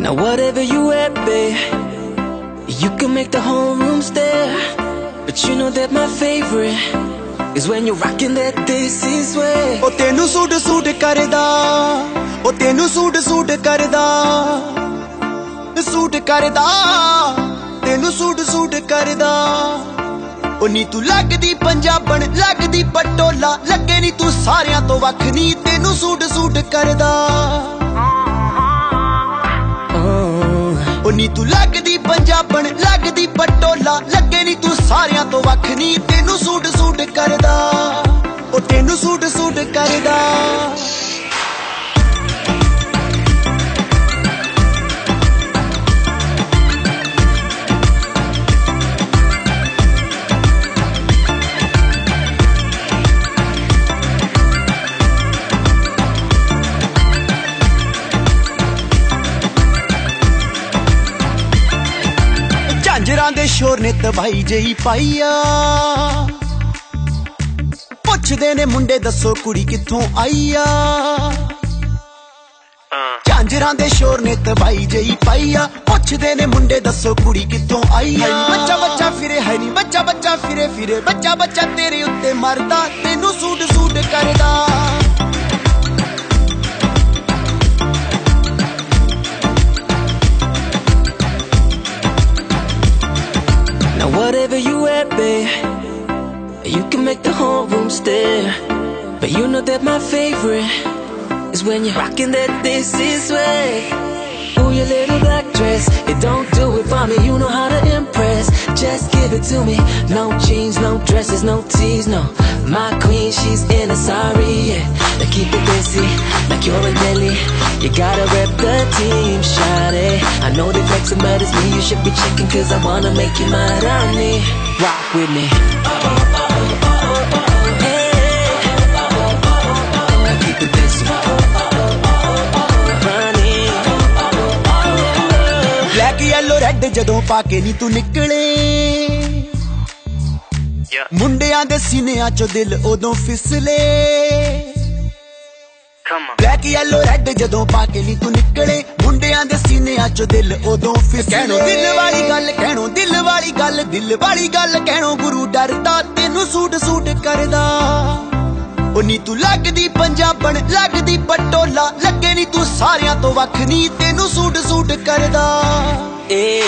Now whatever you wear, babe, you can make the whole room stare. But you know that my favorite is when you're rocking that this is way. ਉਹ ਤੈਨੂੰ suit suit ਕਰਦਾ ਉਹ ਤੈਨੂੰ suit suit ਕਰਦਾ suit ਕਰਦਾ ਤੈਨੂੰ suit suit ਕਰਦਾ ਉਹ ਨੀ ਤੂੰ ਲੱਗਦੀ ਪੰਜਾਬਣ ਲੱਗਦੀ ਪਟੋਲਾ ਲੱਗੇ ਨੀ ਤੂੰ ਸਾਰਿਆਂ ਤੋਂ ਵੱਖ ਨੀ ਤੈਨੂੰ ਸੂਟ ਸੂਟ ਕਰਦਾ Oh, ਤੂੰ ਲੱਗਦੀ ਪੰਜਾਬਣ ਲੱਗਦੀ ਪਟੋਲਾ। ਲੱਗੇ ਨੀ ਤੂੰ ਸਾਰਿਆਂ ਤੋਂ ਵੱਖ ਨੀ। ਤੈਨੂੰ ਸੂਟ ਸੂਟ ਕਰਦਾ। ਉਹ ਤੈਨੂੰ ਸੂਟ ਸੂਟ ਕਰਦਾ। ਝਾਂਜਰਾਂ ਦੇ ਸ਼ੋਰ ਨੇ ਤਬਾਈ ਜਈ ਪਾਈਆ ਪੁੱਛਦੇ ਨੇ ਮੁੰਡੇ ਦੱਸੋ ਕੁੜੀ ਕਿੱਥੋਂ ਆਈ ਆ? ਝਾਂਜਰਾਂ ਦੇ ਸ਼ੋਰ ਨੇ ਤਬਾਈ ਜਈ ਪਾਈਆ ਪੁੱਛਦੇ ਨੇ ਮੁੰਡੇ ਦੱਸੋ ਕੁੜੀ ਕਿੱਥੋਂ ਆਈ ਆ? ਬੱਚਾ ਬੱਚਾ ਫਿਰੇ ਹੈ ਨਹੀਂ ਬੱਚਾ ਬੱਚਾ ਫਿਰੇ ਫਿਰੇ। ਬੱਚਾ ਬੱਚਾ ਤੇਰੇ ਉੱਤੇ ਮਰਦਾ। ਤੈਨੂੰ ਸੂਟ ਸੂਟ ਕਰਦਾ। But you know that my favorite is when you're rocking that this is way. Ooh, your little black dress, it don't do it for me. You know how to impress. Just give it to me. No jeans, no dresses, no tees, no. My queen, she's in a sorry, yeah. They keep it busy, like you're a deli. You gotta rep the team, shawty. I know they flexing, but me you should be checking, cause I wanna make you mine me. Rock with me. Red ਜਦੋਂ ਪਾ ਕੇ ਨੀ ਤੂੰ ਨਿਕਲੇ। ਮੁੰਡਿਆਂ ਦੇ ਸੀਨਿਆਂ ਚੋਂ ਦਿਲ ਉਦੋਂ ਫਿਸਲੇ। ਬਲੈਕ ਯੈਲੋ ਰੈੱਡ ਜਦੋਂ ਪਾ ਕੇ ਨੀ ਤੂੰ ਨਿਕਲੇ। ਮੁੰਡਿਆਂ ਦੇ ਸੀਨਿਆਂ ਚੋਂ ਦਿਲ ਉਦੋਂ ਫਿਸਲੇ। ਕਹਿਣੋ ਦਿਲ ਵਾਲੀ ਗੱਲ ਕਹਿਣੋ ਦਿਲ ਵਾਲੀ ਗੱਲ ਦਿਲ ਵਾਲੀ ਗੱਲ ਕਹਿਣੋ ਗੁਰੂ ਡਰਦਾ ਤੈਨੂੰ ਸੂਟ ਸੂਟ ਕਰਦਾ। ਉਹ ਨੀ ਤੂੰ ਲੱਗਦੀ ਪੰਜਾਬਣ ਲੱਗਦੀ ਪਟੋਲਾ। ਲੱਗੇ ਨੀ ਤੂੰ ਸਾਰਿਆਂ ਤੋਂ ਵੱਖ ਨੀ ਤੈਨੂੰ ਸੂਟ ਸੂਟ ਕਰਦਾ। ਏ